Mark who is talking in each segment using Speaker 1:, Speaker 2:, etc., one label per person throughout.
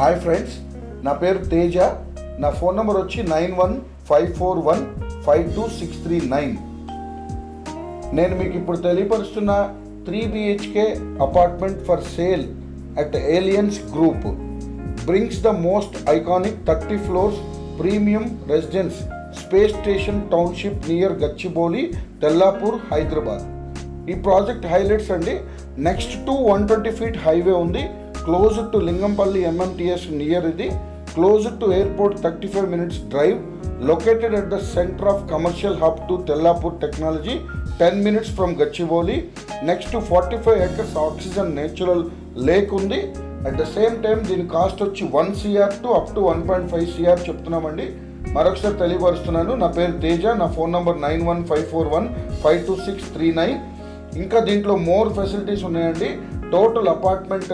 Speaker 1: Hi friends నా పేరు తేజ. నా ఫోన్ నెంబర్ వచ్చి nine one five four one five two six three nine. నేను మీకు ఇప్పుడు తెలియపరుస్తున్న three BHK apartment for sale at Aliens group brings the most iconic thirty floors premium residence space station township near Gachibowli Tellapur Hyderabad. ఈ project highlights అండి. Next to one twenty feet highway ఉంది. Close to Lingampally MMTS near ఇది. Close to airport thirty five minutes drive located at the centre of commercial hub to Tellapur technology ten minutes from Gachibowli next forty five acres oxygen natural lake ఉంది. At the same time దీని cost వచ్చి one CR to up to one point five CR చెప్తున్నామండి. మరొకసారి తెలియపరుస్తున్నాను. నా పేరు తేజ నా phone number nine one five four one five two six three nine. ఇంకా దీంట్లో మోర్ ఫెసిలిటీస్ ఉన్నాయండి. Total apartment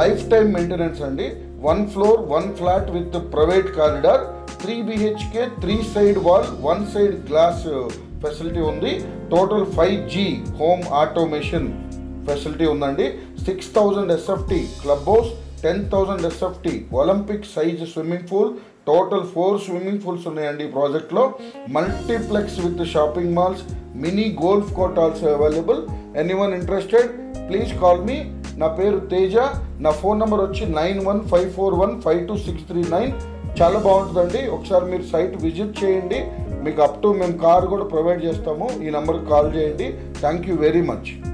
Speaker 1: life time maintenance అండి. One floor one flat with private corridor. Three BHK three side wall one side glass facility ఉంది. Total five G home automation facility ఉందండి. Six thousand SFT club house ten thousand SFT Olympic size swimming pool total four swimming pools ఉన్నాయండి ఈ ప్రాజెక్ట్లో. Multiplex with shopping malls mini golf court also available. Anyone interested please call me. నా పేరు తేజ. నా phone number వచ్చి nine one five four one five two six three nine. చాలా బాగుంటుందండి. ఒకసారి మీరు సైట్ విజిట్ చేయండి. మీకు అప్ టు మేము కార్ కూడా ప్రొవైడ్ చేస్తాము. ఈ నెంబర్కి కాల్ చేయండి. Thank you very much.